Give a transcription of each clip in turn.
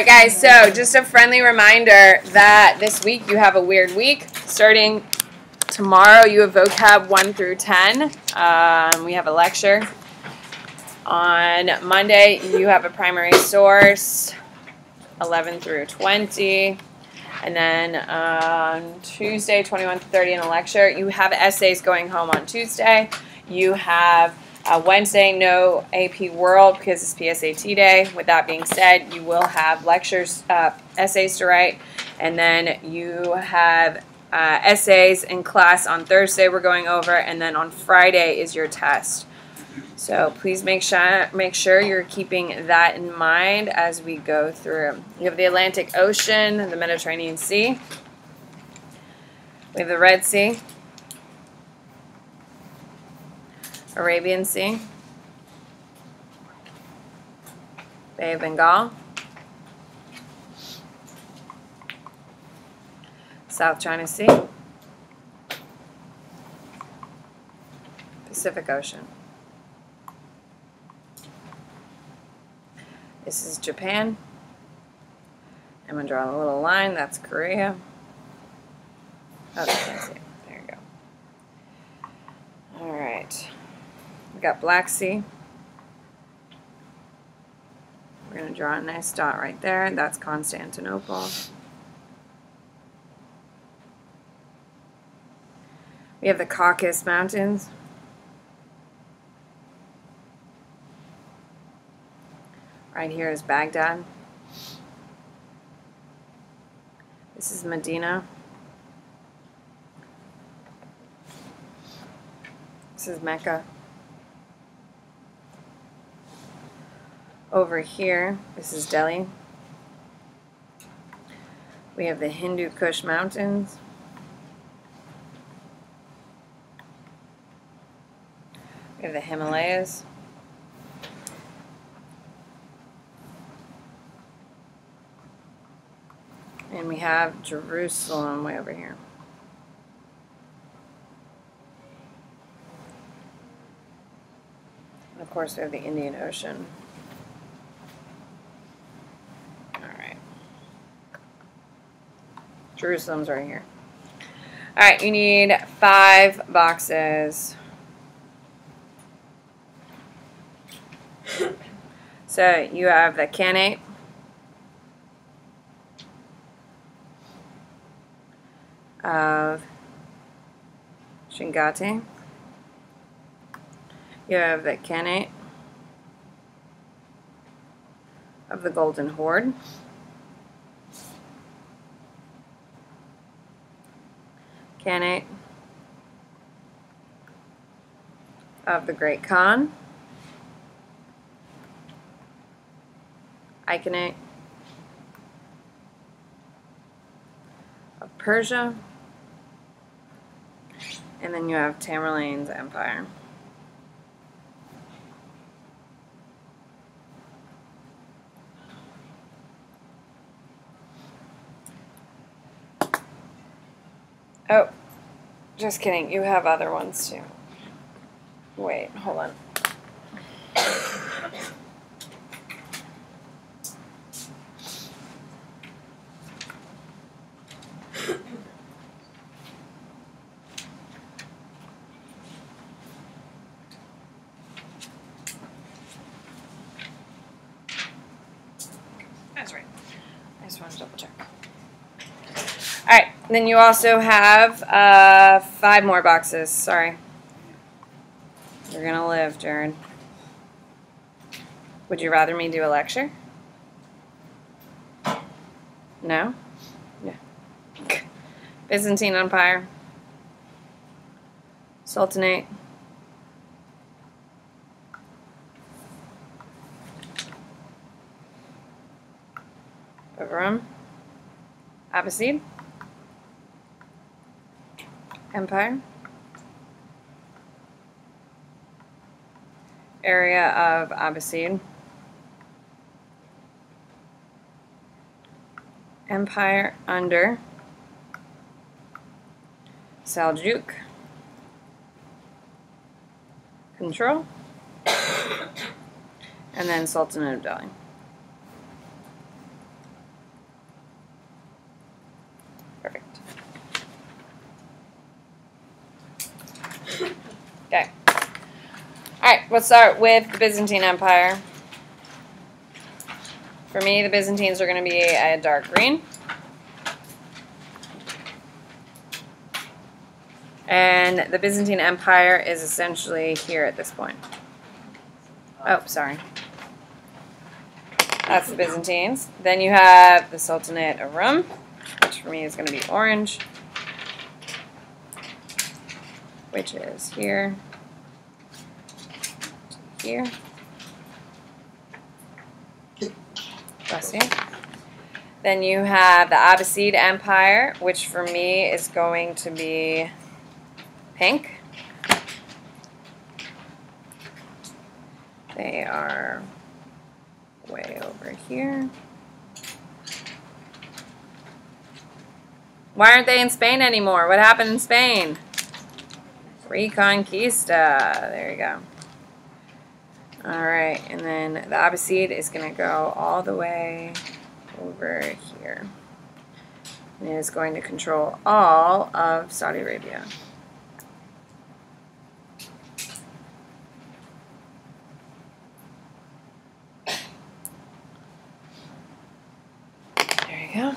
right, guys, so just a friendly reminder that this week you have a weird week. Starting tomorrow, you have vocab 1 through 10. Um, we have a lecture. On Monday, you have a primary source 11 through 20. And then on Tuesday, 21 to 30 in a lecture, you have essays going home on Tuesday. You have uh, Wednesday, no AP World because it's PSAT day. With that being said, you will have lectures, uh, essays to write, and then you have uh, essays in class on Thursday we're going over, and then on Friday is your test. So please make sure make sure you're keeping that in mind as we go through. You have the Atlantic Ocean, the Mediterranean Sea. We have the Red Sea, Arabian Sea, Bay of Bengal, South China Sea, Pacific Ocean. This is Japan. I'm going to draw a little line. That's Korea. Oh, you can't see. There you go. All right. We got Black Sea. We're going to draw a nice dot right there. That's Constantinople. We have the Caucasus Mountains. Right here is Baghdad. This is Medina. This is Mecca. Over here, this is Delhi. We have the Hindu Kush Mountains. We have the Himalayas. And we have Jerusalem way over here. And of course, we have the Indian Ocean. All right. Jerusalem's right here. All right, you need five boxes. So you have the Khanate. of Chagatai. You have the Khanate of the Golden Horde. Khanate of the Great Khan. Ilkhanate of Persia. And then you have Tamerlane's empire. Oh, just kidding. You have other ones too. Wait, hold on. That's right. I just want to double check. All right, then you also have uh, five more boxes. Sorry. You're going to live, Jared. Would you rather me do a lecture? No? Yeah. Byzantine Empire. Sultanate. of Rum. Abbasid. Empire. Area of Abbasid. Empire under Seljuk. Control. And then Sultanate of Delhi. Let's start with the Byzantine Empire. For me, the Byzantines are going to be a dark green. And the Byzantine Empire is essentially here at this point. Oh, sorry. That's the Byzantines. Then you have the Sultanate of Rum, which for me is going to be orange, which is here, here. Bless you. Then you have the Abbasid Empire, which for me is going to be pink. They are way over here. Why aren't they in Spain anymore? What happened in Spain? Reconquista. There you go. Alright, and then the Abbasid is going to go all the way over here. And it is going to control all of Saudi Arabia. There you go.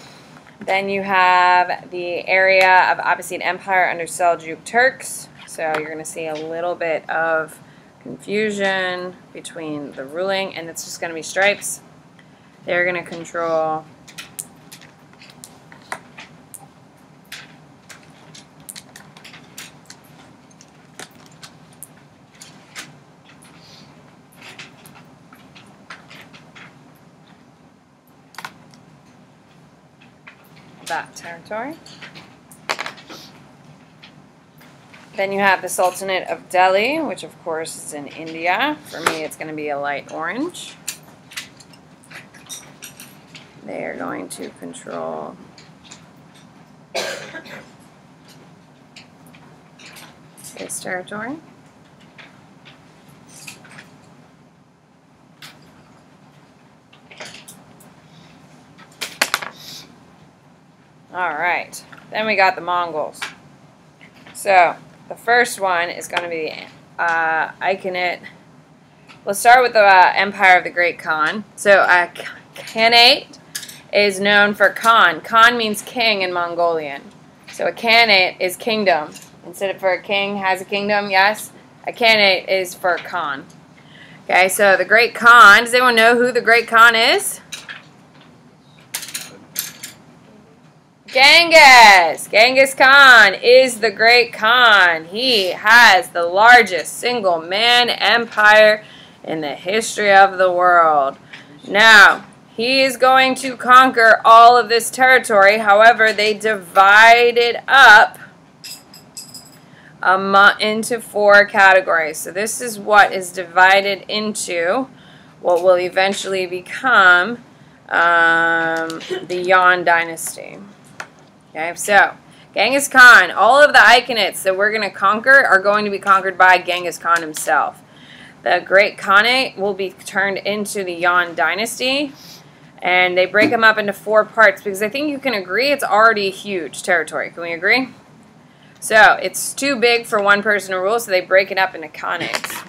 Then you have the area of Abbasid Empire under Seljuk Turks. So you're going to see a little bit of confusion between the ruling, and it's just going to be stripes. They're going to control that territory. Then you have the Sultanate of Delhi, which of course is in India. For me, it's going to be a light orange. They are going to control this territory. All right. Then we got the Mongols. So the first one is going to be uh, Khanate. Let's start with the uh, Empire of the Great Khan. So uh, Khanate is known for Khan. Khan means king in Mongolian. So a Khanate is kingdom. Instead of for a king has a kingdom, yes, a Khanate is for Khan. Okay, so the Great Khan, does anyone know who the Great Khan is? Genghis! Genghis Khan is the great Khan. He has the largest single man empire in the history of the world. Now, he is going to conquer all of this territory. However, they divided up into four categories. So this is what is divided into what will eventually become um, the Yuan dynasty. Okay, so Genghis Khan, all of the Khanates that we're going to conquer are going to be conquered by Genghis Khan himself. The Great Khanate will be turned into the Yuan dynasty, and they break them up into four parts because I think you can agree it's already huge territory. Can we agree? So it's too big for one person to rule, so they break it up into Khanates.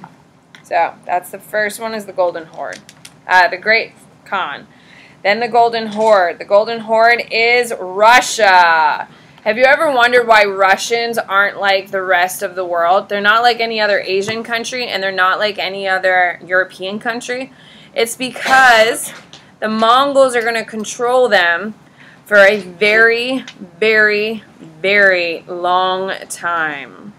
So that's the first one is the Golden Horde. Uh, the Great Khan. Then the Golden Horde. The Golden Horde is Russia. Have you ever wondered why Russians aren't like the rest of the world? They're not like any other Asian country and they're not like any other European country. It's because the Mongols are going to control them for a very, very, very long time.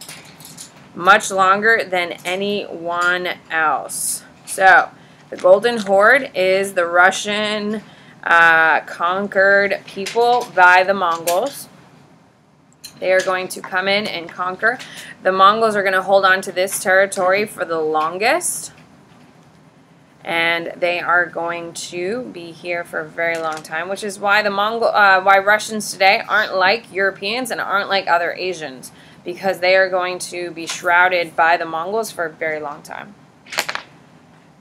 Much longer than anyone else. So, the Golden Horde is the Russian uh, conquered people by the Mongols. They are going to come in and conquer. The Mongols are going to hold on to this territory for the longest. And they are going to be here for a very long time, which is why the Mongol, uh, why Russians today aren't like Europeans and aren't like other Asians, because they are going to be shrouded by the Mongols for a very long time.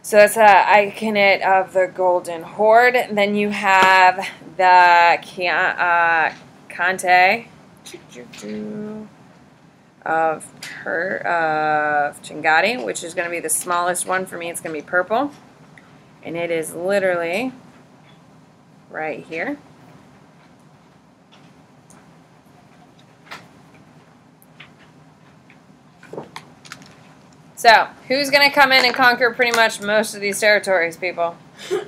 So that's a Khanate of the Golden Horde. Then you have the uh, Khanate. of her of Chagatai, which is going to be the smallest one for me. It's going to be purple, and it is literally right here. So, who's going to come in and conquer pretty much most of these territories, people?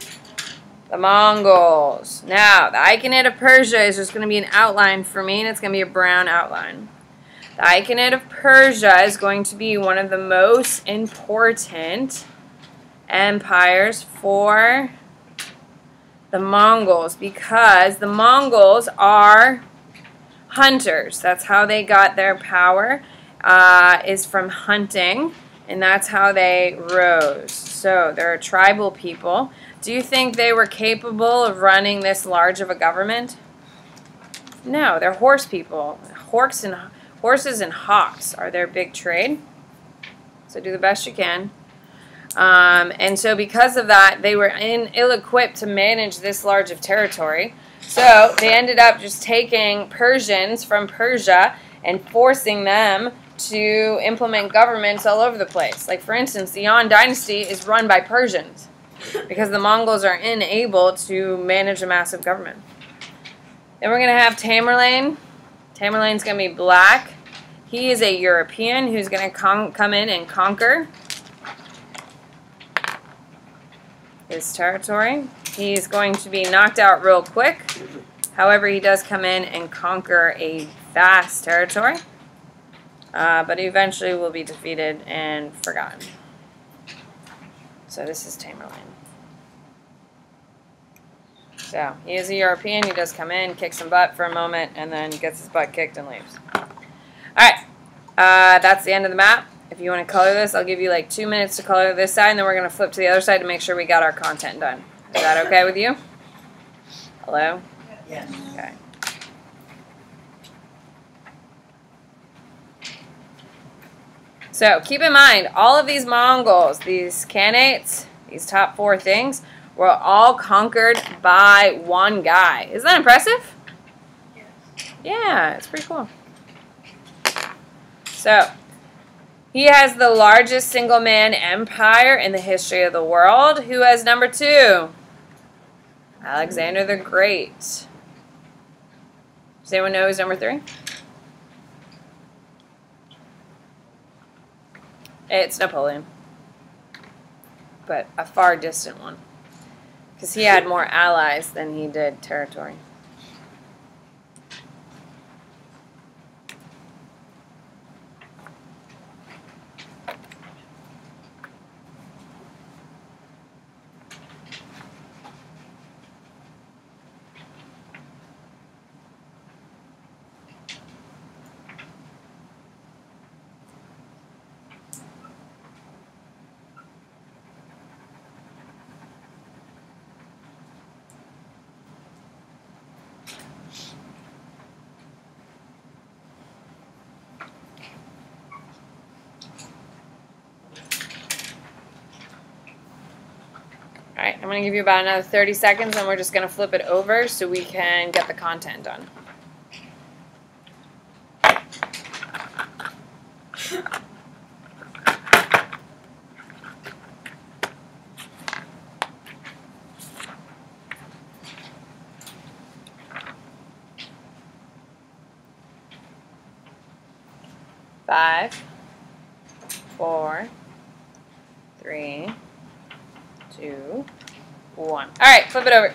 The Mongols. Now, the Ilkhanate of Persia is just going to be an outline for me, and it's going to be a brown outline. The Ilkhanate of Persia is going to be one of the most important empires for the Mongols because the Mongols are hunters. That's how they got their power, uh, is from hunting and that's how they rose. So they're a tribal people. Do you think they were capable of running this large of a government? No, they're horse people. Horse and horses and hawks are their big trade. So do the best you can. Um, and so because of that, they were in, ill-equipped to manage this large of territory. So they ended up just taking Persians from Persia and forcing them to implement governments all over the place. Like, for instance, the Yuan dynasty is run by Persians because the Mongols are unable to manage a massive government. Then we're going to have Tamerlane. Tamerlane's going to be black. He is a European who's going to come in and conquer his territory. He's going to be knocked out real quick. However, he does come in and conquer a vast territory. Uh, but eventually will be defeated and forgotten. So this is Tamerlane. So he is a European. He does come in, kick some butt for a moment, and then gets his butt kicked and leaves. All right, uh, that's the end of the map. If you want to color this, I'll give you like two minutes to color this side, and then we're going to flip to the other side to make sure we got our content done. Is that okay with you? Hello? Yes. Okay. So keep in mind, all of these Mongols, these Khanates, these top four things, were all conquered by one guy. Isn't that impressive? Yes. Yeah, it's pretty cool. So, he has the largest single man empire in the history of the world. Who has number two? Alexander the Great. Does anyone know who's number three? It's Napoleon. But a far distant one. Because he had more allies than he did territory. Alright, I'm going to give you about another 30 seconds and we're just going to flip it over so we can get the content done. Five, four, three, two, one. All right, flip it over.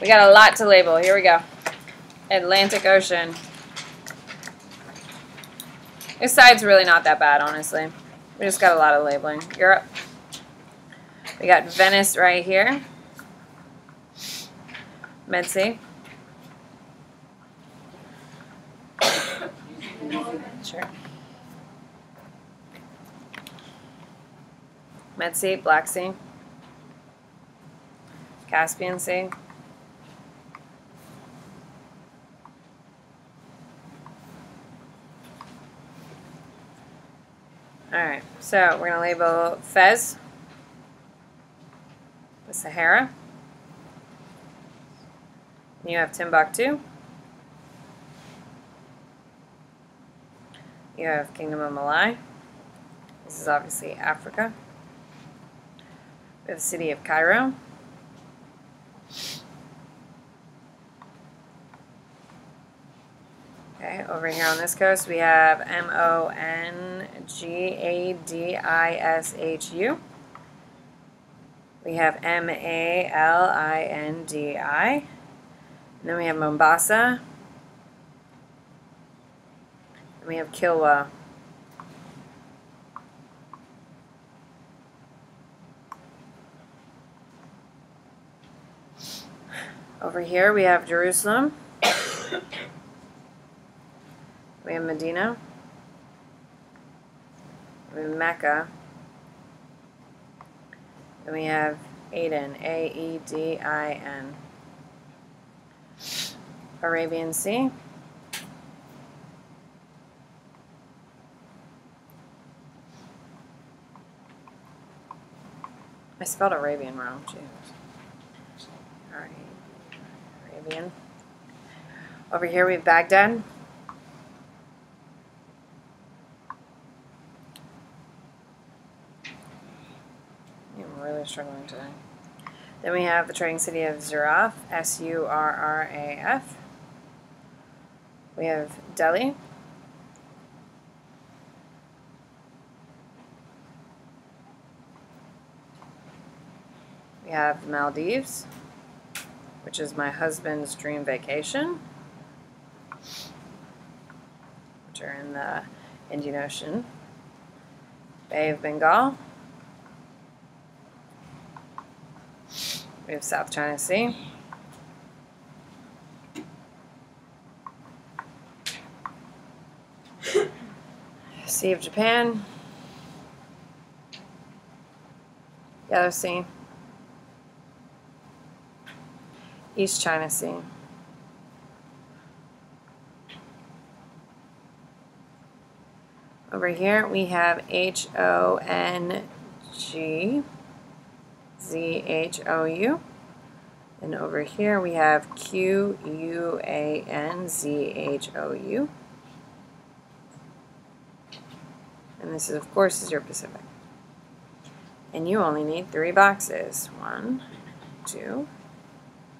We got a lot to label. Here we go. Atlantic Ocean. This side's really not that bad, honestly. We just got a lot of labeling. Europe. We got Venice right here. Medsea. Sure. Med Sea, Black Sea, Caspian Sea. Alright, so we're going to label Fez, the Sahara. You have Timbuktu. You have Kingdom of Mali. This is obviously Africa. We have the city of Cairo. Okay, over here on this coast we have M-O-N-G-A-D-I-S-H-U. We have M-A-L-I-N-D-I. Then we have Mombasa. And we have Kilwa. Over here we have Jerusalem. We have Medina. We have Mecca. Then we have Aden, A-E-D-I-N. Arabian Sea. I spelled Arabian wrong, jeez. Alright. Arabian. Over here we have Baghdad. Really struggling today. Then we have the trading city of Zuraf, S-U-R-R-A-F. We have Delhi. We have the Maldives, which is my husband's dream vacation, which are in the Indian Ocean. Bay of Bengal. We have South China Sea. Sea of Japan. Yellow Sea. East China Sea. Over here we have H-O-N-G. Z-H-O-U. And over here we have Q-U-A-N-Z-H-O-U. And this is, of course, is your Pacific. And you only need three boxes. One, two,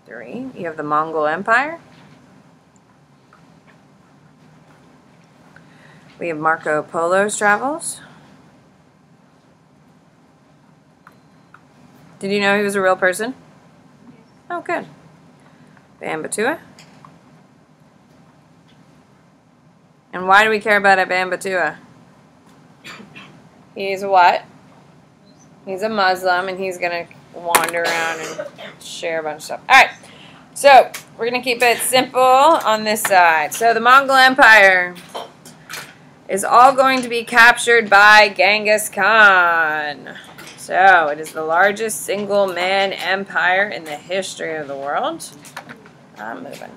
three. You have the Mongol Empire. We have Marco Polo's travels. Did you know he was a real person? Oh, good. Ibn Battuta. And why do we care about a Ibn Battuta? He's what? He's a Muslim, and he's going to wander around and share a bunch of stuff. All right. So, we're going to keep it simple on this side. So, the Mongol Empire is all going to be captured by Genghis Khan. So, it is the largest single man empire in the history of the world. I'm moving.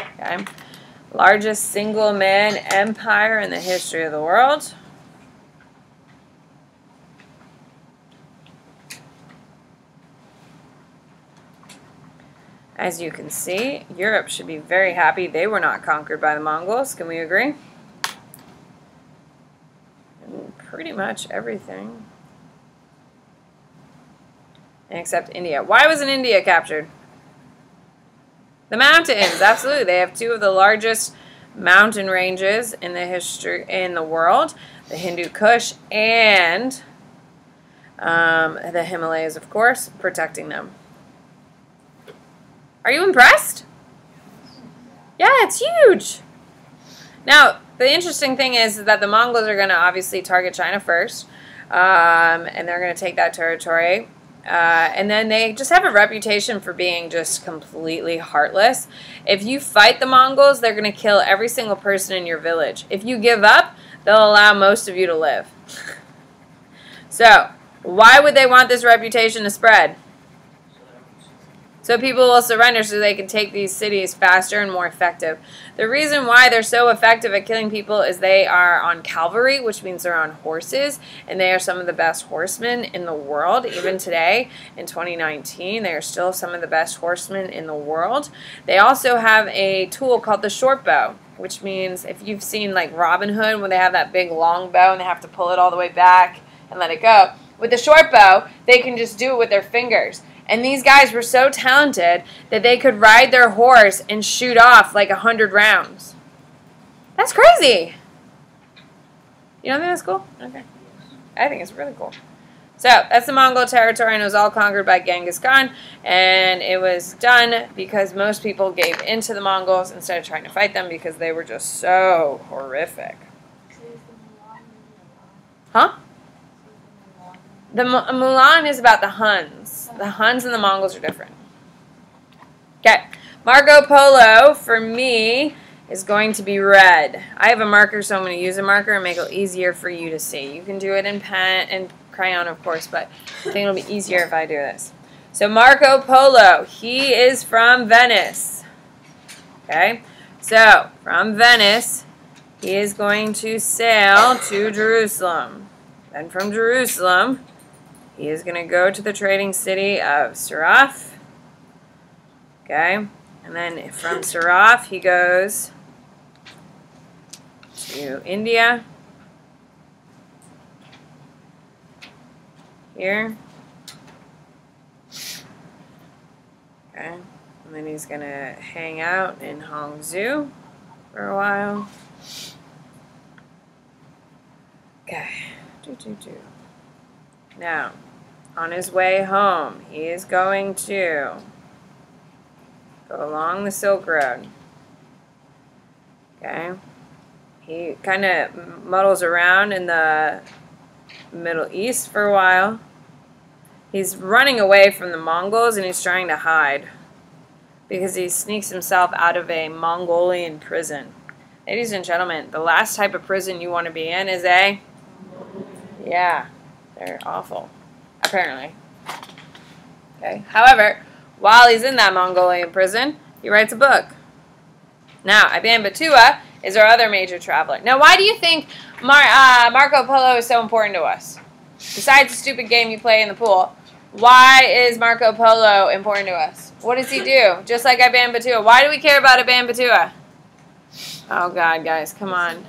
Okay. Largest single man empire in the history of the world. As you can see, Europe should be very happy they were not conquered by the Mongols. Can we agree? And pretty much everything except India. Why wasn't India captured? The mountains, absolutely. They have two of the largest mountain ranges in the history in the world, the Hindu Kush and um, the Himalayas, of course, protecting them. Are you impressed? Yeah, it's huge. Now, the interesting thing is that the Mongols are going to obviously target China first, um, and they're going to take that territory. Uh, and then they just have a reputation for being just completely heartless. If you fight the Mongols, they're going to kill every single person in your village. If you give up, they'll allow most of you to live. so, why would they want this reputation to spread? So people will surrender so they can take these cities faster and more effective. The reason why they're so effective at killing people is they are on cavalry, which means they're on horses, and they are some of the best horsemen in the world. Even today, in 2019, they are still some of the best horsemen in the world. They also have a tool called the short bow, which means if you've seen like Robin Hood when they have that big long bow and they have to pull it all the way back and let it go. With the short bow, they can just do it with their fingers. And these guys were so talented that they could ride their horse and shoot off like a hundred rounds. That's crazy. You don't think that's cool? Okay. I think it's really cool. So that's the Mongol territory, and it was all conquered by Genghis Khan. And it was done because most people gave in to the Mongols instead of trying to fight them because they were just so horrific. Huh? The Mulan is about the Huns. The Huns and the Mongols are different. Okay. Marco Polo, for me, is going to be red. I have a marker, so I'm going to use a marker and make it easier for you to see. You can do it in pen and crayon, of course, but I think it'll be easier if I do this. So Marco Polo, he is from Venice. Okay, so from Venice, he is going to sail to Jerusalem. Then from Jerusalem, he is going to go to the trading city of Saraf. Okay, and then from Saraf, he goes to India. Here. Okay, and then he's going to hang out in Hangzhou for a while. Okay. Do, do, do. Now, on his way home, he is going to go along the Silk Road. Okay. He kind of muddles around in the Middle East for a while. He's running away from the Mongols and he's trying to hide because he sneaks himself out of a Mongolian prison. Ladies and gentlemen, the last type of prison you want to be in is a... Yeah, they're awful, apparently. Okay. However, while he's in that Mongolian prison, he writes a book. Now, Ibn Battuta is our other major traveler. Now, why do you think Mar uh, Marco Polo is so important to us? Besides the stupid game you play in the pool, why is Marco Polo important to us? What does he do? Just like Ibn Battuta. Why do we care about Ibn Battuta? Oh, God, guys, come on.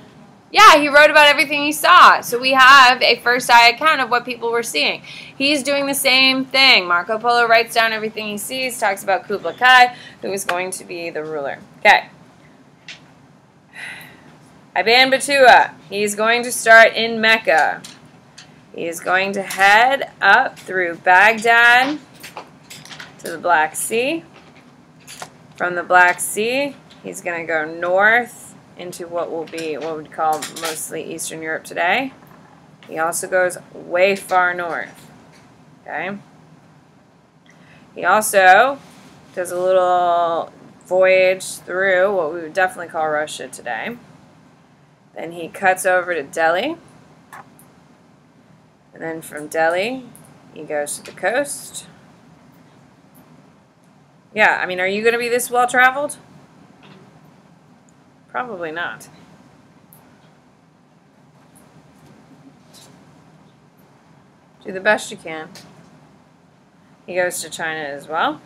Yeah, he wrote about everything he saw. So we have a first eye account of what people were seeing. He's doing the same thing. Marco Polo writes down everything he sees, talks about Kublai Khan, who is going to be the ruler. Okay. Ibn Battuta, he's going to start in Mecca. He's going to head up through Baghdad to the Black Sea. From the Black Sea, he's going to go north into what will be what we'd call mostly Eastern Europe today. He also goes way far north. Okay. He also does a little voyage through what we would definitely call Russia today. Then he cuts over to Delhi. And then from Delhi, he goes to the coast. Yeah, I mean, are you going to be this well traveled? Probably not. Do the best you can. He goes to China as well.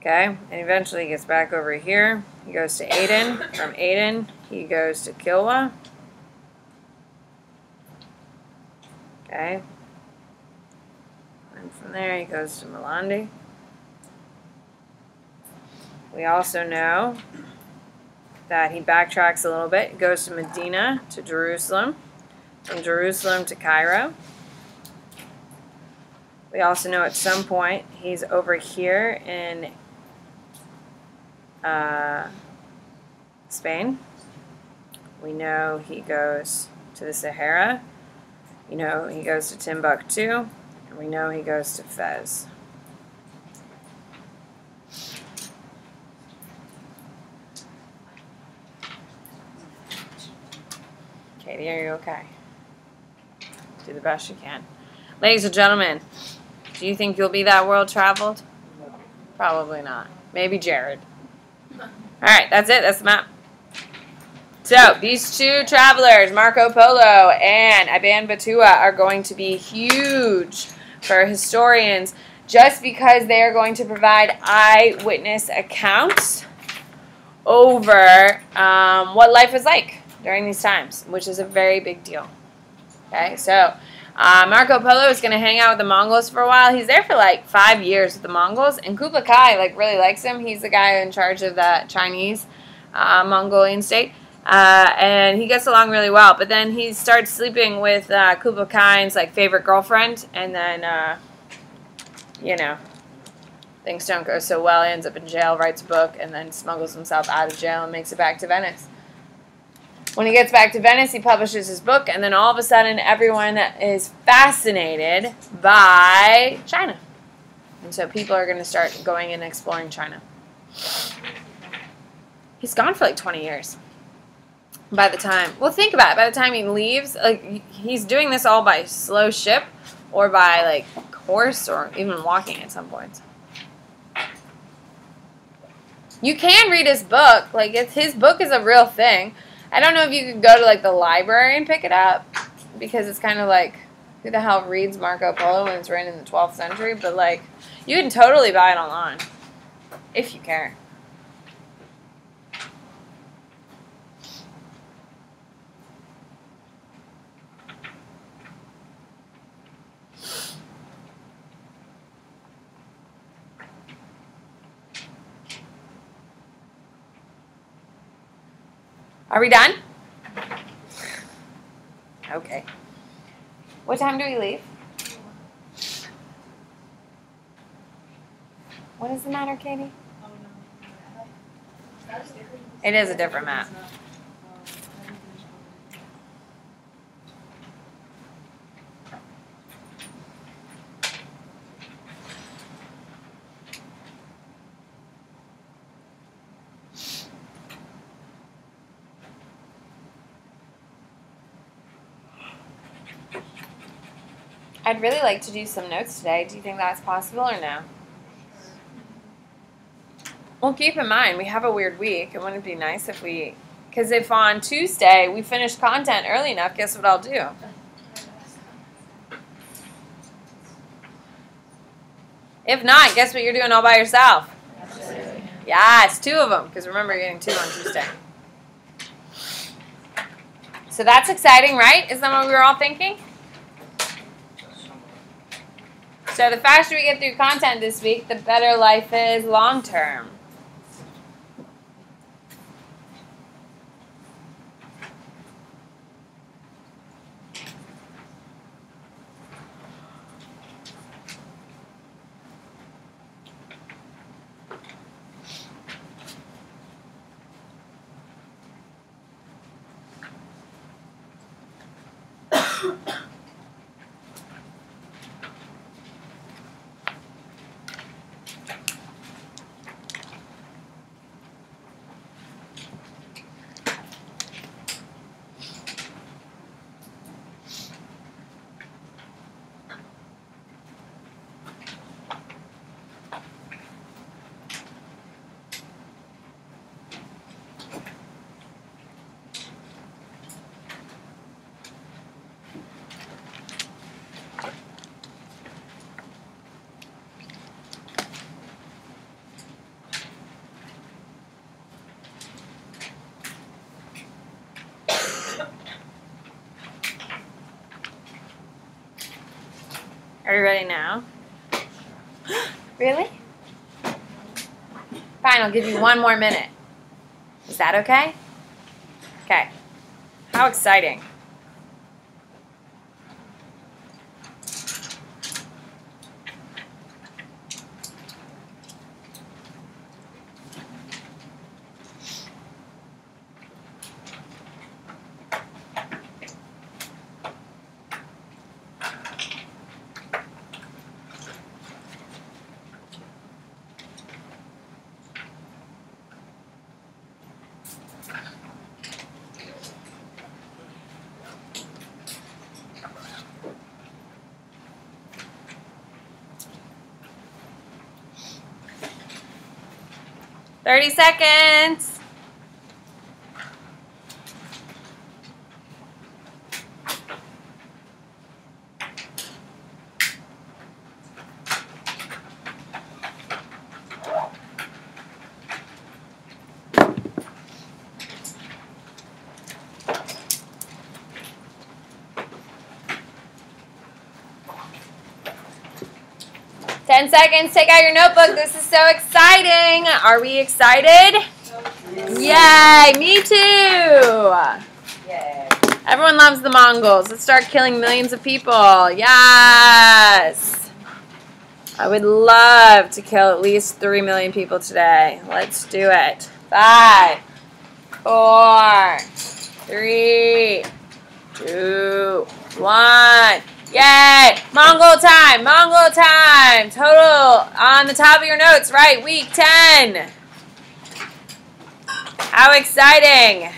Okay, and eventually he gets back over here. He goes to Aden. From Aden, he goes to Kilwa. Okay. And from there, he goes to Malindi. We also know that he backtracks a little bit, goes to Medina, to Jerusalem, from Jerusalem to Cairo. We also know at some point he's over here in uh, Spain. We know he goes to the Sahara. You know he goes to Timbuktu. And we know he goes to Fez. Katie, are you okay? Do the best you can. Ladies and gentlemen, Do you think you'll be that world traveled? Probably not. Maybe Jared. All right, that's it. That's the map. So these two travelers, Marco Polo and Ibn Battuta, are going to be huge for historians just because they are going to provide eyewitness accounts over um, what life was like during these times, which is a very big deal. Okay, so uh, Marco Polo is going to hang out with the Mongols for a while. He's there for like five years with the Mongols, and Kublai Khan like really likes him. He's the guy in charge of the Chinese uh, Mongolian state. Uh, and he gets along really well. But then he starts sleeping with uh, Kublai like favorite girlfriend, and then uh, you know things don't go so well. He ends up in jail, writes a book, and then smuggles himself out of jail and makes it back to Venice. When he gets back to Venice, he publishes his book, and then all of a sudden, everyone is fascinated by China. And so people are going to start going and exploring China. He's gone for like 20 years by the time well think about it by the time he leaves like he's doing this all by slow ship or by like horse or even walking at some points you can read his book like his book is a real thing i don't know if you could go to like the library and pick it up because it's kind of like who the hell reads marco polo when it's written in the 12th century? But like you can totally buy it online if you care Are we done? Okay. What time do we leave? What is the matter, Katie? Oh, it is a different map. I'd really like to do some notes today. Do you think that's possible or no? Well, keep in mind, we have a weird week. It wouldn't be nice if we. Because if on Tuesday we finish content early enough, guess what I'll do? If not, guess what you're doing all by yourself? Yes, two of them. Because remember, you're getting two on Tuesday. So that's exciting, right? Isn't that what we were all thinking? So the faster we get through content this week, the better life is long term. Are you ready now? really? Fine, I'll give you one more minute. Is that okay? Okay. How exciting. 30 seconds. Seconds. Take out your notebook. This is so exciting. Are we excited? Yay! Me too. Yay. Everyone loves the Mongols. Let's start killing millions of people. Yes. I would love to kill at least three million people today. Let's do it. Five, four, three, two, one. Yay! Mongol time! Mongol time! Total on the top of your notes, right? Week 10. How exciting!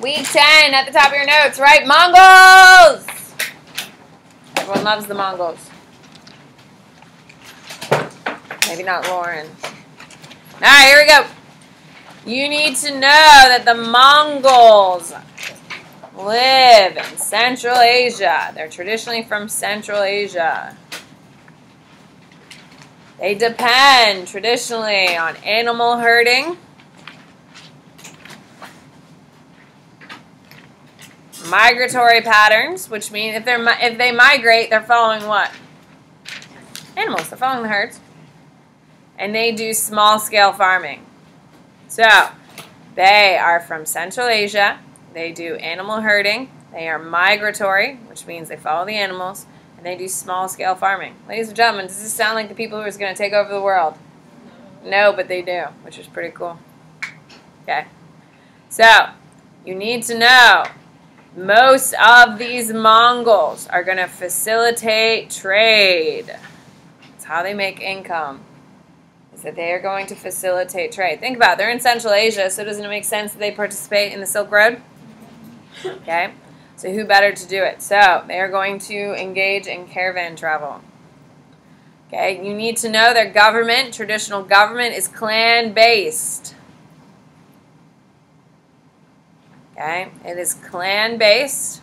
Week 10 at the top of your notes, right? Mongols! Everyone loves the Mongols. Maybe not Lauren. Alright, here we go. You need to know that the Mongols live in Central Asia. They're traditionally from Central Asia. They depend traditionally on animal herding, migratory patterns, which mean if they're if they migrate, they're following what? Animals. They're following the herds, and they do small scale farming. So they are from Central Asia. They do animal herding. They are migratory, which means they follow the animals, and they do small scale farming. Ladies and gentlemen, does this sound like the people who are going to take over the world? No, but they do, which is pretty cool. Okay. So, you need to know most of these Mongols are going to facilitate trade. That's how they make income. Is that they are going to facilitate trade. Think about it. They're in Central Asia, so doesn't it make sense that they participate in the Silk Road? Okay? So who better to do it? So they are going to engage in caravan travel. Okay, you need to know their government, traditional government, is clan-based. Okay, it is clan-based.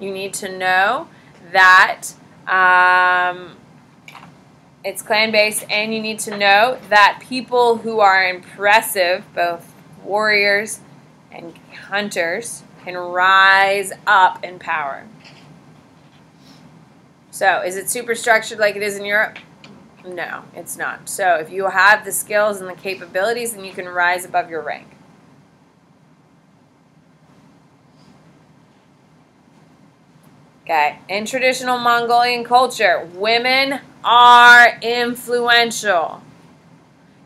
You need to know that um, it's clan-based, and you need to know that people who are impressive, both warriors and hunters can rise up in power. So, is it super structured like it is in Europe? No, it's not. So, if you have the skills and the capabilities, then you can rise above your rank. Okay, in traditional Mongolian culture, women are influential.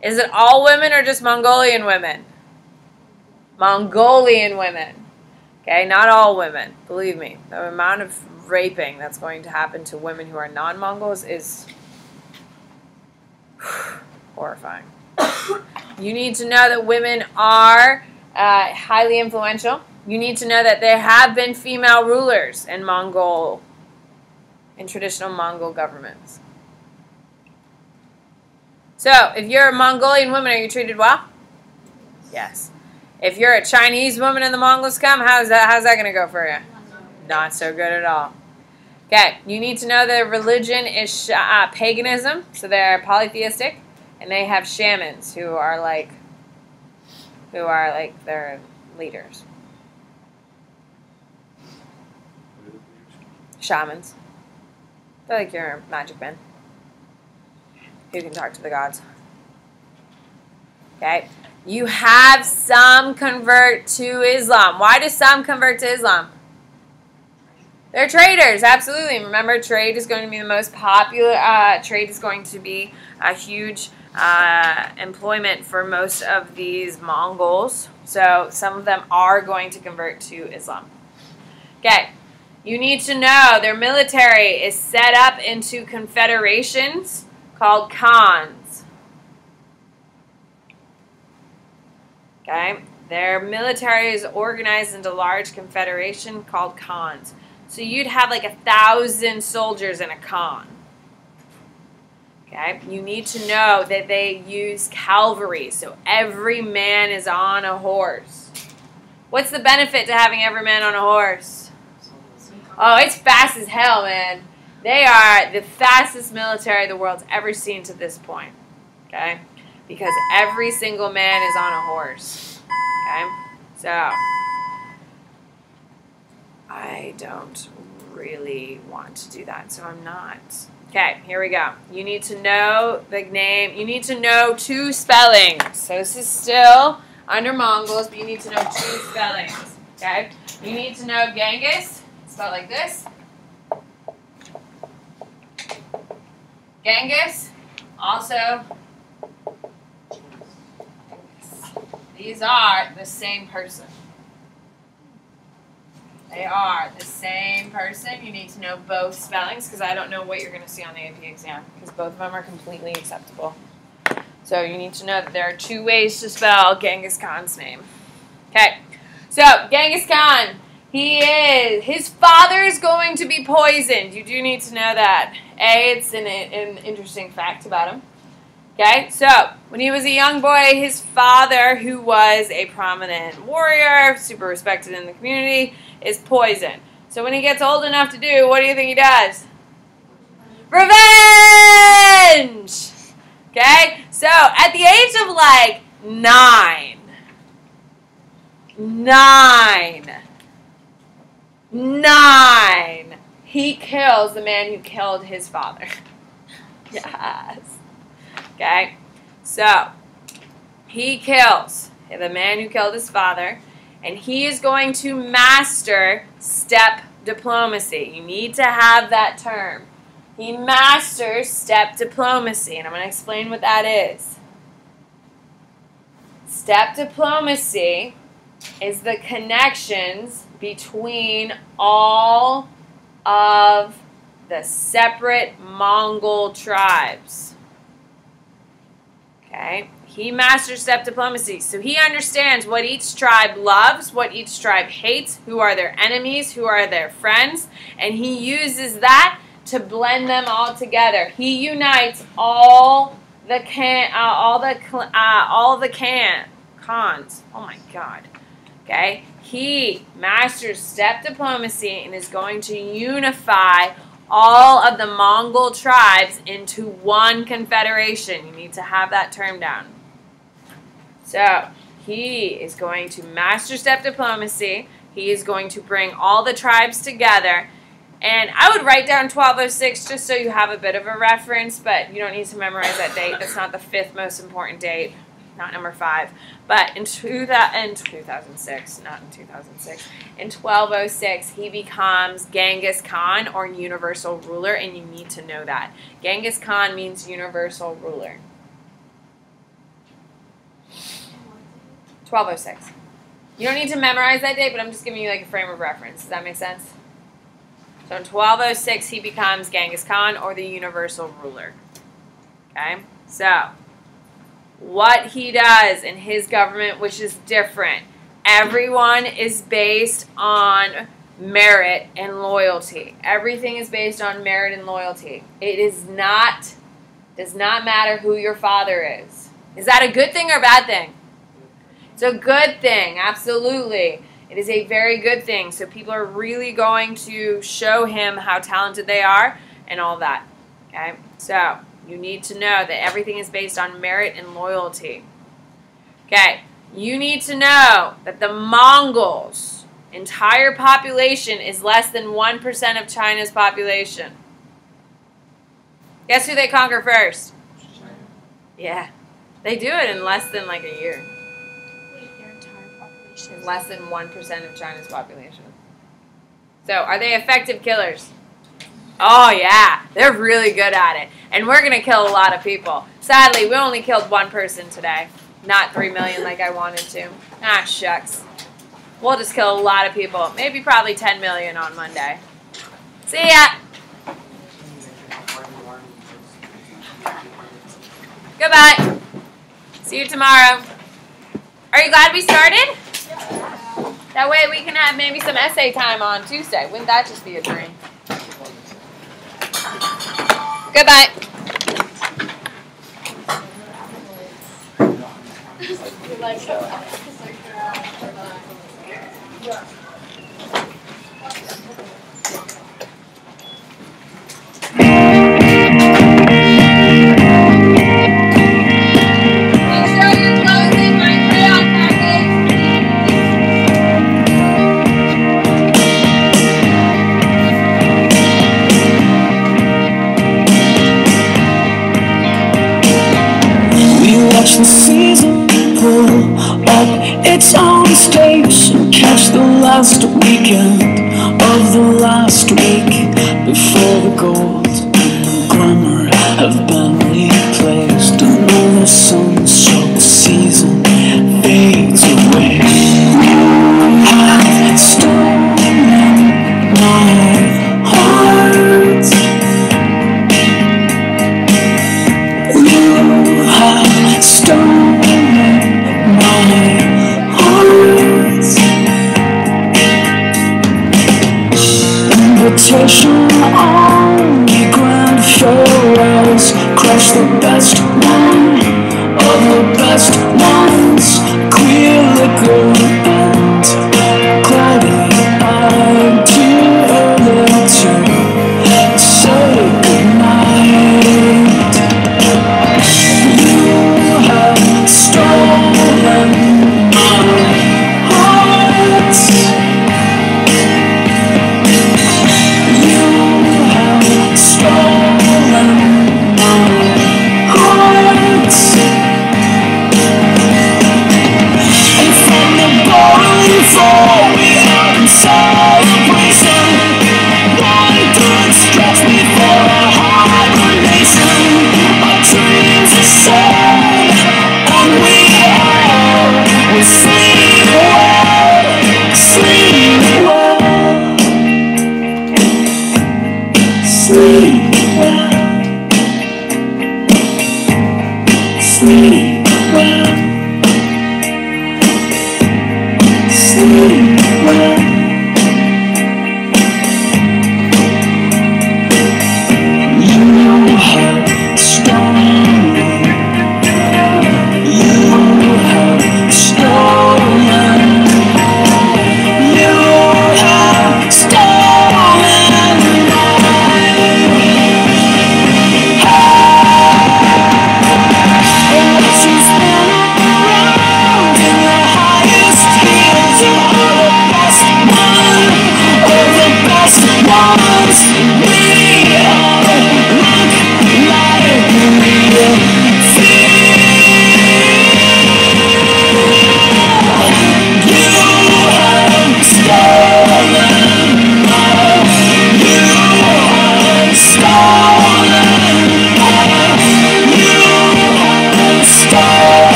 Is it all women or just Mongolian women? Mongolian women. Okay, not all women. Believe me, the amount of raping that's going to happen to women who are non Mongols is horrifying. you need to know that women are uh, highly influential. You need to know that there have been female rulers in Mongol, in traditional Mongol governments. So, if you're a Mongolian woman, are you treated well? Yes. If you're a Chinese woman and the Mongols come, how's that, how's that going to go for you? Not so good at all. Okay, you need to know their religion is uh, paganism, so they're polytheistic, and they have shamans who are like, who are like their leaders. Shamans. They're like your magic men who can talk to the gods. Okay. You have some convert to Islam. Why do some convert to Islam? They're traders, absolutely. Remember, trade is going to be the most popular. Uh, trade is going to be a huge uh, employment for most of these Mongols. So some of them are going to convert to Islam. Okay, you need to know their military is set up into confederations called khans. Okay? Their military is organized into large confederation called khans. So you'd have like a thousand soldiers in a khan. Okay, you need to know that they use cavalry, so every man is on a horse. What's the benefit to having every man on a horse? Oh, it's fast as hell, man. They are the fastest military the world's ever seen to this point. Okay? Because every single man is on a horse. Okay? So, I don't really want to do that, so I'm not. Okay, here we go. You need to know the name. You need to know two spellings. So this is still under Mongols, but you need to know two spellings. Okay? You need to know Genghis, spelled like this. Genghis, also. These are the same person. They are the same person. You need to know both spellings because I don't know what you're going to see on the AP exam because both of them are completely acceptable. So you need to know that there are two ways to spell Genghis Khan's name. Okay, so Genghis Khan, he is, his father is going to be poisoned. You do need to know that. A, it's an, an interesting fact about him. Okay, so when he was a young boy, his father, who was a prominent warrior, super respected in the community, is poisoned. So when he gets old enough to do, what do you think he does? Revenge! Okay, so at the age of like nine, nine, nine, he kills the man who killed his father. yes. Okay? So, he kills the man who killed his father, and he is going to master steppe diplomacy. You need to have that term. He masters steppe diplomacy, and I'm going to explain what that is. Steppe diplomacy is the connections between all of the separate Mongol tribes. Okay? He masters steppe diplomacy. So he understands what each tribe loves, what each tribe hates, who are their enemies, who are their friends, and he uses that to blend them all together. He unites all the can uh, all the uh, all the can cons. Oh my god. Okay? He masters steppe diplomacy and is going to unify all of the Mongol tribes into one confederation. You need to have that term down. So, he is going to master steppe diplomacy. He is going to bring all the tribes together. And I would write down 1206 just so you have a bit of a reference, but you don't need to memorize that date. That's not the fifth most important date not number five. But in, two, in 2006, not in 2006, in 1206, he becomes Genghis Khan or universal ruler, and you need to know that. Genghis Khan means universal ruler. 1206. You don't need to memorize that date, but I'm just giving you like a frame of reference. Does that make sense? So in 1206, he becomes Genghis Khan or the universal ruler. Okay? So, what he does in his government, which is different. Everyone is based on merit and loyalty. Everything is based on merit and loyalty. It is not, does not matter who your father is. Is that a good thing or a bad thing? It's a good thing, absolutely. It is a very good thing. So people are really going to show him how talented they are and all that. Okay? So, you need to know that everything is based on merit and loyalty. Okay, you need to know that the Mongols' entire population is less than 1% of China's population. Guess who they conquer first? China. Yeah, they do it in less than like a year. Wait, their entire population. Less than 1% of China's population. So, are they effective killers? Oh, yeah. They're really good at it. And we're going to kill a lot of people. Sadly, we only killed one person today. Not three million like I wanted to. Ah, shucks. We'll just kill a lot of people. Maybe probably 10 million on Monday. See ya! Goodbye. See you tomorrow. Are you glad we started? That way we can have maybe some essay time on Tuesday. Wouldn't that just be a dream? Goodbye. last week before the gold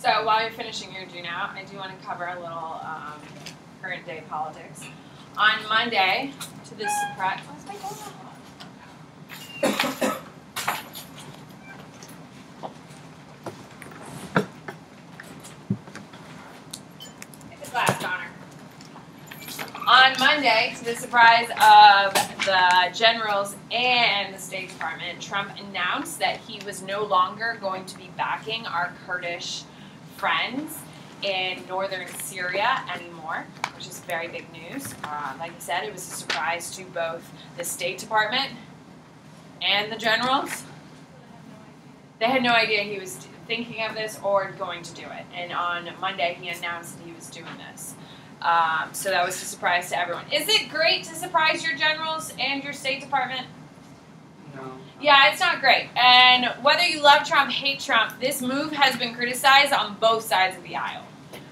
So while you're finishing your do now, I do want to cover a little um, current day politics. On Monday, to the surprise. On Monday, to the surprise of the generals and the State Department, Trump announced that he was no longer going to be backing our Kurdish friends in northern Syria anymore, which is very big news. Uh, like I said, it was a surprise to both the State Department and the generals. They had no idea he was thinking of this or going to do it. And on Monday, he announced that he was doing this. Um, so that was a surprise to everyone. Is it great to surprise your generals and your State Department? Yeah, it's not great. And whether you love Trump, hate Trump, this move has been criticized on both sides of the aisle.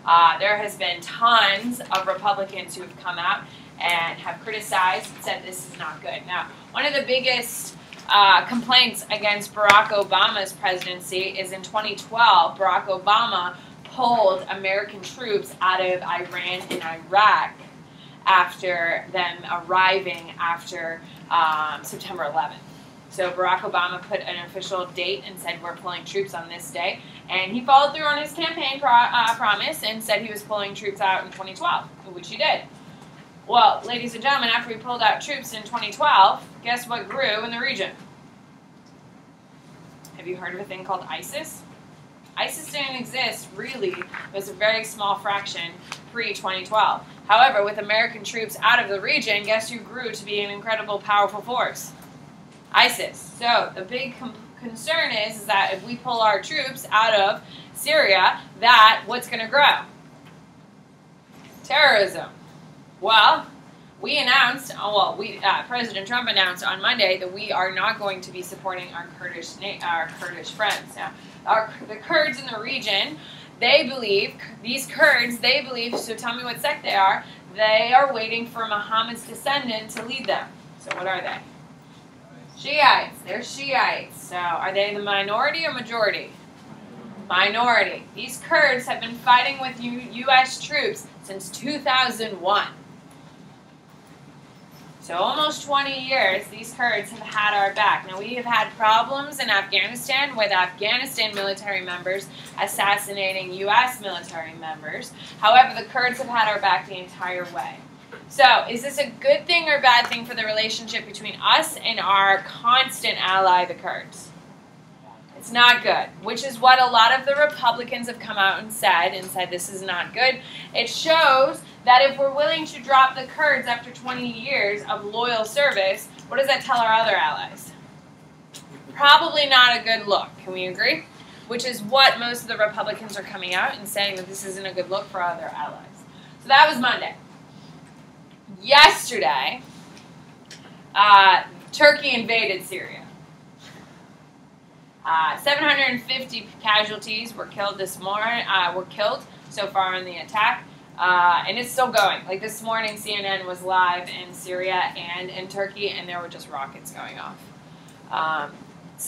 Uh, there has been tons of Republicans who have come out and have criticized and said this is not good. Now, one of the biggest uh, complaints against Barack Obama's presidency is in 2012, Barack Obama pulled American troops out of Iran and Iraq after them arriving after um, September 11th. So Barack Obama put an official date and said we're pulling troops on this day, and he followed through on his campaign pro- uh, promise and said he was pulling troops out in 2012, which he did. Well, ladies and gentlemen, after we pulled out troops in 2012, guess what grew in the region? Have you heard of a thing called ISIS? ISIS didn't exist really. It was a very small fraction pre 2012. However, with American troops out of the region, guess who grew to be an incredible, powerful force? ISIS. So the big concern is, is that if we pull our troops out of Syria, that what's going to grow? Terrorism. Well, we announced, oh, well, we uh, President Trump announced on Monday that we are not going to be supporting our Kurdish our Kurdish friends. Now, our the Kurds in the region, they believe these Kurds, they believe. So tell me what sect they are. They are waiting for Muhammad's descendant to lead them. So what are they? Shiites. They're Shiites. So are they the minority or majority? Minority. These Kurds have been fighting with U- U.S. troops since 2001. So almost 20 years, these Kurds have had our back. Now we have had problems in Afghanistan with Afghanistan military members assassinating U.S. military members. However, the Kurds have had our back the entire way. So, is this a good thing or bad thing for the relationship between us and our constant ally, the Kurds? It's not good, which is what a lot of the Republicans have come out and said and said this is not good. It shows that if we're willing to drop the Kurds after 20 years of loyal service, what does that tell our other allies? Probably not a good look. Can we agree? Which is what most of the Republicans are coming out and saying that this isn't a good look for other allies. So that was Monday. Yesterday, uh, Turkey invaded Syria. Uh, 750 casualties were killed this morning. Uh, were killed so far in the attack, uh, and it's still going. Like this morning, CNN was live in Syria and in Turkey, and there were just rockets going off. Um,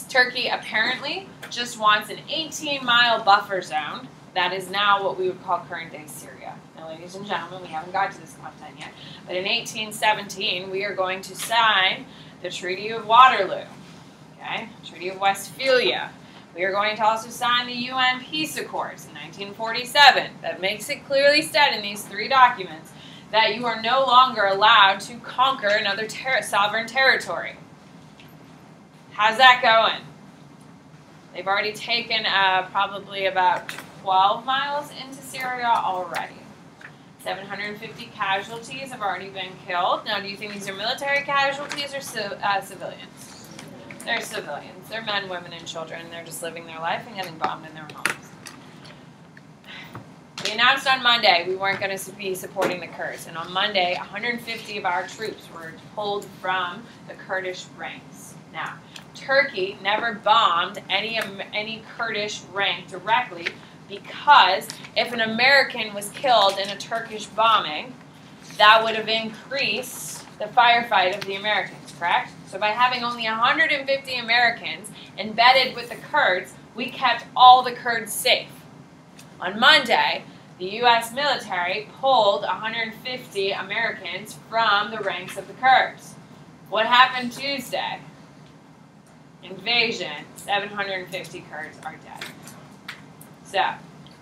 Turkey apparently just wants an 18-mile buffer zone. That is now what we would call current-day Syria. Ladies and gentlemen, we haven't got to this content yet, but in 1817, we are going to sign the Treaty of Waterloo. Okay, Treaty of Westphalia. We are going to also sign the UN Peace Accords in 1947 that makes it clearly said in these three documents that you are no longer allowed to conquer another ter- sovereign territory. How's that going? They've already taken uh, probably about 12 miles into Syria already. 750 casualties have already been killed. Now, do you think these are military casualties or ci- uh, civilians? They're civilians. They're men, women, and children. They're just living their life and getting bombed in their homes. We announced on Monday we weren't going to be supporting the Kurds, and on Monday, 150 of our troops were pulled from the Kurdish ranks. Now, Turkey never bombed any any Kurdish rank directly because if an American was killed in a Turkish bombing, that would have increased the firefight of the Americans, correct? So by having only 150 Americans embedded with the Kurds, we kept all the Kurds safe. On Monday, the U.S. military pulled 150 Americans from the ranks of the Kurds. What happened Tuesday? Invasion. 750 Kurds are dead. So,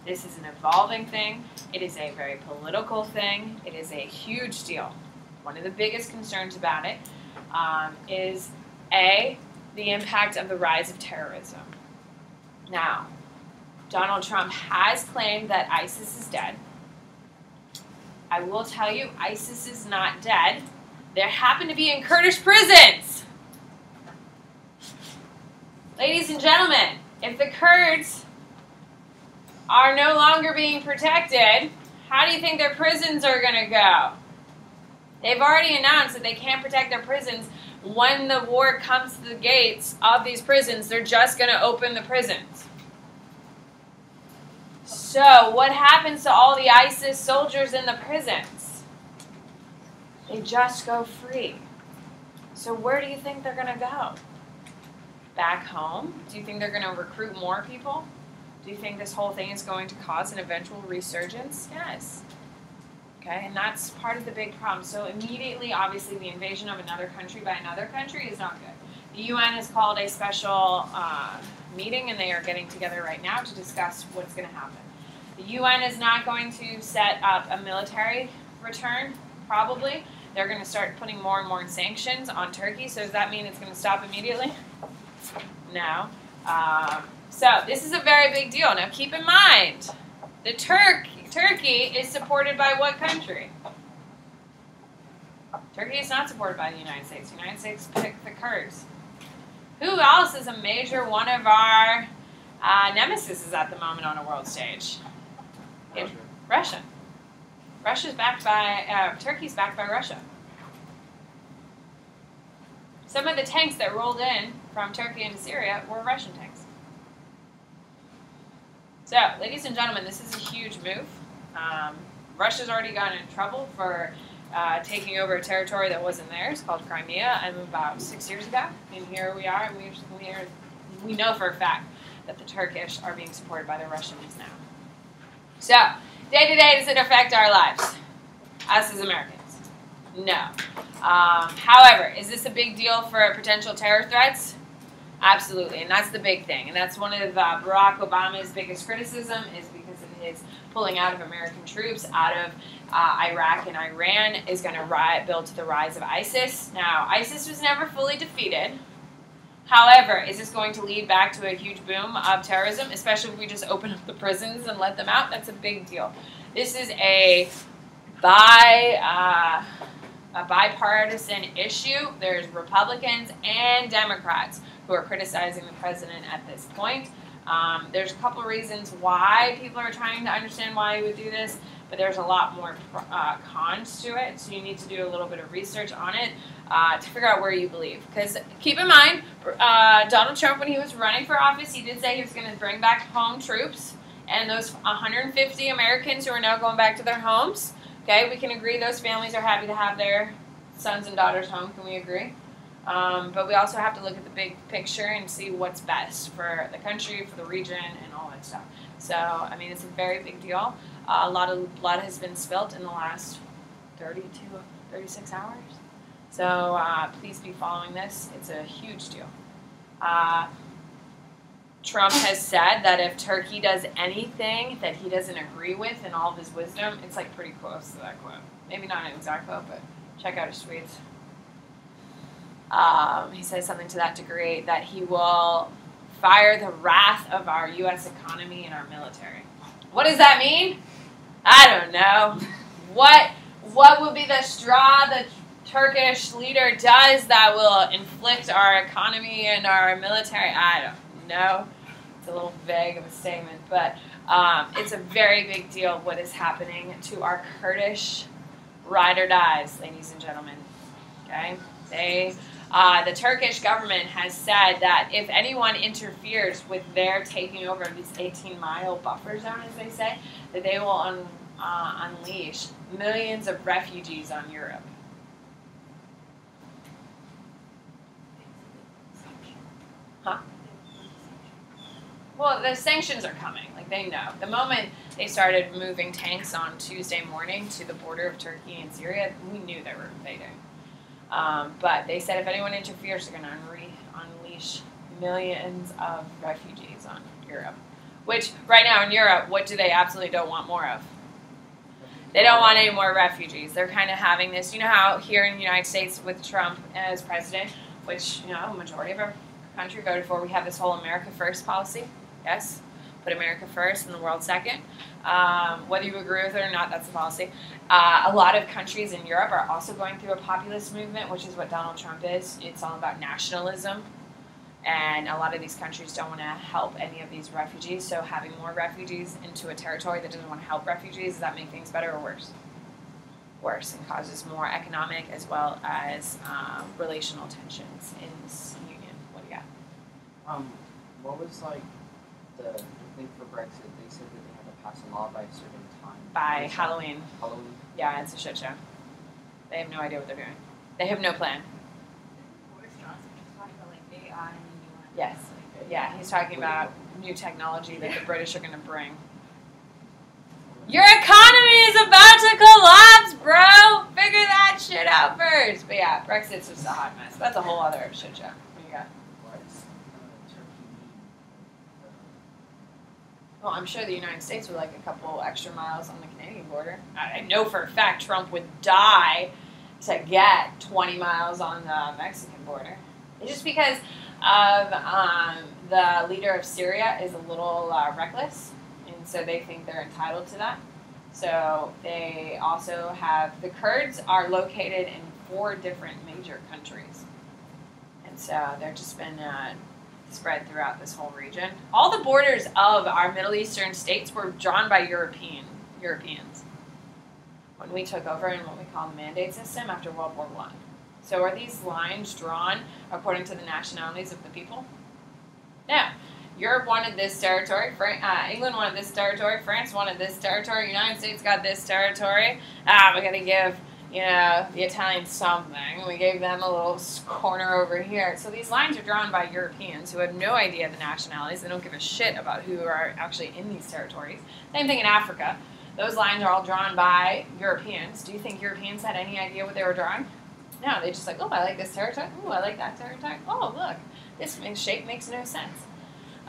this is an evolving thing. It is a very political thing. It is a huge deal. One of the biggest concerns about it um, is A, the impact of the rise of terrorism. Now, Donald Trump has claimed that ISIS is dead. I will tell you, ISIS is not dead. They happen to be in Kurdish prisons. Ladies and gentlemen, if the Kurds are no longer being protected, how do you think their prisons are going to go? They've already announced that they can't protect their prisons. When the war comes to the gates of these prisons, they're just going to open the prisons. So, what happens to all the ISIS soldiers in the prisons? They just go free. So, where do you think they're going to go? Back home? Do you think they're going to recruit more people? Do you think this whole thing is going to cause an eventual resurgence? Yes. Okay, and that's part of the big problem. So immediately, obviously, the invasion of another country by another country is not good. The UN has called a special uh, meeting, and they are getting together right now to discuss what's going to happen. The UN is not going to set up a military return, probably. They're going to start putting more and more sanctions on Turkey. So does that mean it's going to stop immediately? No. Um, so this is a very big deal. Now keep in mind, the Turk Turkey is supported by what country? Turkey is not supported by the United States. The United States picked the Kurds. Who else is a major one of our uh, nemesis at the moment on a world stage? Russia. Russia. Russia's backed by uh, Turkey's backed by Russia. Some of the tanks that rolled in from Turkey into Syria were Russian tanks. So, ladies and gentlemen, this is a huge move. Um, Russia's already gotten in trouble for uh, taking over a territory that wasn't theirs, called Crimea, and about six years ago. And here we are, and we, we, are, we know for a fact that the Turkish are being supported by the Russians now. So, day to day, does it affect our lives? Us as Americans? No. Um, however, is this a big deal for potential terror threats? Absolutely, and that's the big thing. And that's one of uh, Barack Obama's biggest criticism is because of his pulling out of American troops out of uh, Iraq and Iran is going to build to the rise of ISIS. Now, ISIS was never fully defeated. However, is this going to lead back to a huge boom of terrorism, especially if we just open up the prisons and let them out? That's a big deal. This is a bi, uh, a bipartisan issue. There's Republicans and Democrats who are criticizing the president at this point. Um, there's a couple reasons why people are trying to understand why he would do this, but there's a lot more uh, cons to it, so you need to do a little bit of research on it uh, to figure out where you believe. Because keep in mind, uh, Donald Trump, when he was running for office, he did say he was going to bring back home troops, and those 150 Americans who are now going back to their homes, okay, we can agree those families are happy to have their sons and daughters home. Can we agree? Um, but we also have to look at the big picture and see what's best for the country, for the region, and all that stuff. So, I mean, it's a very big deal. Uh, a lot of blood has been spilt in the last 32, 36 hours. So uh, please be following this. It's a huge deal. Uh, Trump has said that if Turkey does anything that he doesn't agree with in all of his wisdom, it's like pretty close to that quote. Maybe not an exact quote, but check out his tweets. Um, he says something to that degree that he will fire the wrath of our U.S. economy and our military. What does that mean? I don't know. What what would be the straw the Turkish leader does that will inflict our economy and our military? I don't know. It's a little vague of a statement, but um, it's a very big deal what is happening to our Kurdish ride or dies, ladies and gentlemen. Okay, they uh, the Turkish government has said that if anyone interferes with their taking over of this 18 mile buffer zone, as they say, that they will un, uh, unleash millions of refugees on Europe. Huh? Well, the sanctions are coming. Like they know. The moment they started moving tanks on Tuesday morning to the border of Turkey and Syria, we knew they were invading. Um, but they said if anyone interferes, they're going to unleash millions of refugees on Europe. Which right now in Europe, what do they absolutely don't want more of? They don't want any more refugees. They're kind of having this. You know how here in the United States with Trump as president, which you know a majority of our country voted for, we have this whole America First policy. Yes, put America first and the world second. Um, whether you agree with it or not, that's the policy. Uh, a lot of countries in Europe are also going through a populist movement, which is what Donald Trump is. It's all about nationalism. And a lot of these countries don't want to help any of these refugees. So having more refugees into a territory that doesn't want to help refugees, does that make things better or worse? Worse and causes more economic as well as um, relational tensions in this union. What do you got? Um, what was like the thing for Brexit? They said that they had to pass a law by a certain time. By What is that? Halloween. Halloween. Yeah, it's a shit show. They have no idea what they're doing. They have no plan. Boris Johnson was talking about like AI and UN. Yes. Yeah, he's talking about new technology that the British are going to bring. Your economy is about to collapse, bro. Figure that shit out first. But yeah, Brexit's just a hot mess. That's a whole other shit show. What you got? Why does uh, Turkey need? Well, I'm sure the United States would like a couple extra miles on the Canadian border. I know for a fact Trump would die to get 20 miles on the Mexican border. It's just because of um, the leader of Syria is a little uh, reckless, and so they think they're entitled to that. So they also have the Kurds are located in four different major countries, and so they've just been uh, spread throughout this whole region. All the borders of our Middle Eastern states were drawn by European Europeans when we took over in what we call the mandate system after World War One. So are these lines drawn according to the nationalities of the people? No. Europe wanted this territory. Fran- uh, England wanted this territory. France wanted this territory. United States got this territory. Ah, we're gonna give you know the Italian something. We gave them a little corner over here. So these lines are drawn by Europeans who have no idea the nationalities. They don't give a shit about who are actually in these territories. Same thing in Africa. Those lines are all drawn by Europeans. Do you think Europeans had any idea what they were drawing? No, they just like, oh, I like this territory. Oh, I like that territory. Oh, look, this shape makes no sense.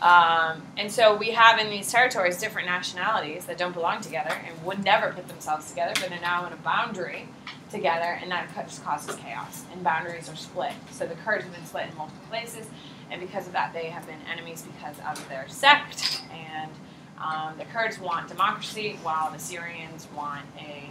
Um, and so we have in these territories different nationalities that don't belong together and would never put themselves together, but are now in a boundary together, and that just causes chaos. And boundaries are split. So the Kurds have been split in multiple places, and because of that, they have been enemies because of their sect. And um, the Kurds want democracy, while the Syrians want a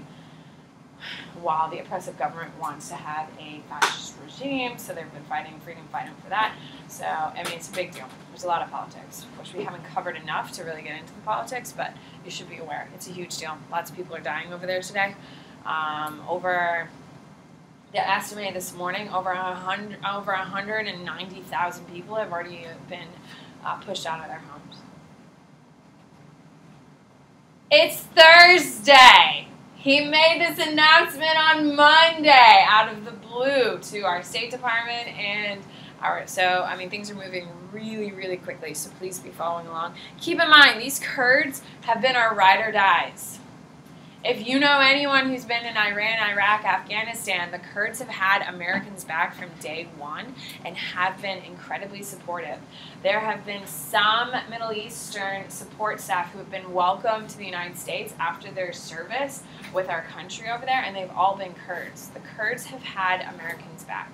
while the oppressive government wants to have a fascist regime, so they've been fighting, freedom fighting for that. So, I mean, it's a big deal. There's a lot of politics, which we haven't covered enough to really get into the politics, but you should be aware. It's a huge deal. Lots of people are dying over there today. Um, over, the estimate this morning, over a hundred, over 190,000 people have already been uh, pushed out of their homes. It's Thursday. He made this announcement on Monday out of the blue to our State Department and our. So, I mean, things are moving really, really quickly, so please be following along. Keep in mind, these Kurds have been our ride or dies. If you know anyone who's been in Iran, Iraq, Afghanistan, the Kurds have had Americans back from day one and have been incredibly supportive. There have been some Middle Eastern support staff who have been welcomed to the United States after their service with our country over there, and they've all been Kurds. The Kurds have had Americans back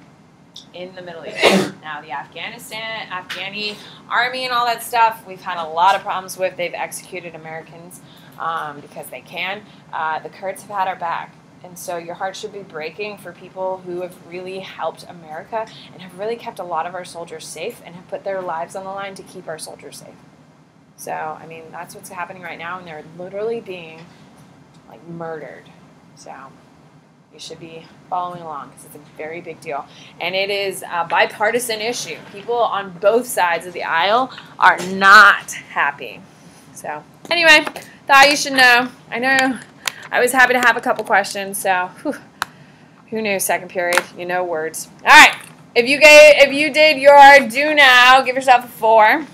in the Middle East. Now, the Afghanistan, Afghani army, and all that stuff, we've had a lot of problems with. They've executed Americans um, because they can. Uh, the Kurds have had our back. And so your heart should be breaking for people who have really helped America and have really kept a lot of our soldiers safe and have put their lives on the line to keep our soldiers safe. So, I mean, that's what's happening right now, and they're literally being like murdered. So, you should be following along because it's a very big deal. And it is a bipartisan issue. People on both sides of the aisle are not happy. So, anyway, thought you should know. I know I was happy to have a couple questions, so whew, who knew second period? You know words. All right. If you gave, if you did your do now, give yourself a four.